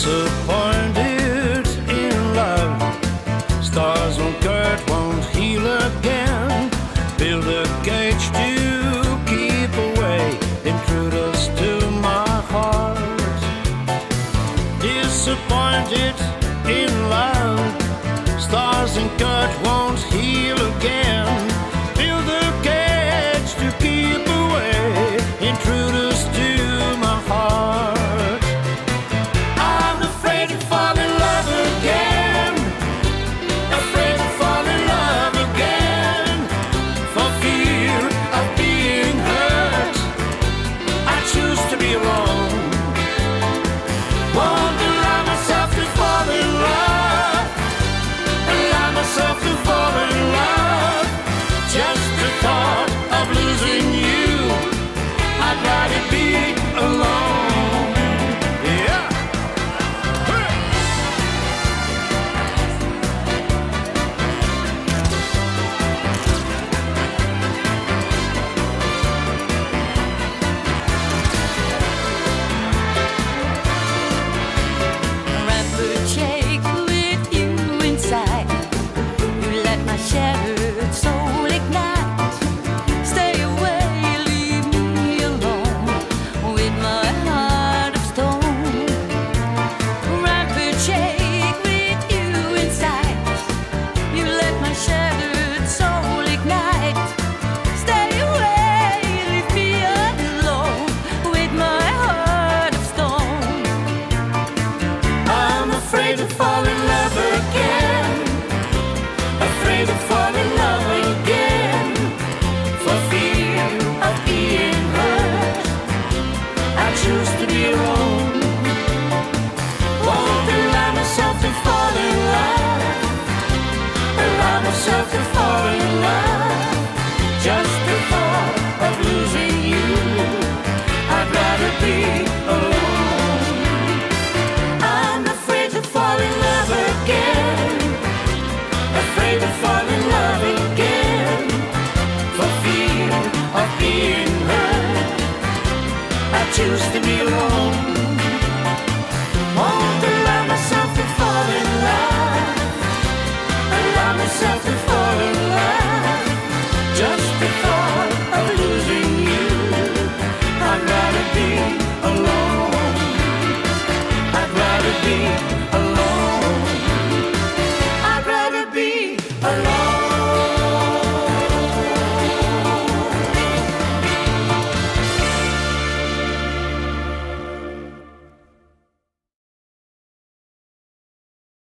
disappointed in love. Stars on Kurt won't heal again. Build a cage to keep away intruders to my heart. Disappointed in love. Stars and Kurt won't Choose to be alone. Won't allow myself to fall in love. Allow myself to fall choose to be